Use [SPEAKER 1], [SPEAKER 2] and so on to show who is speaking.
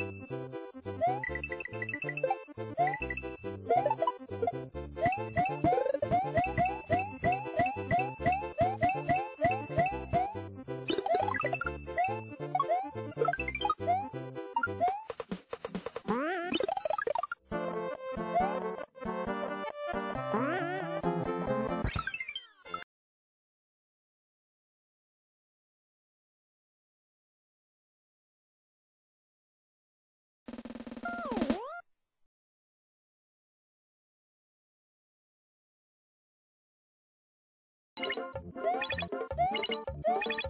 [SPEAKER 1] Thank you. Boop! Boop! Boop!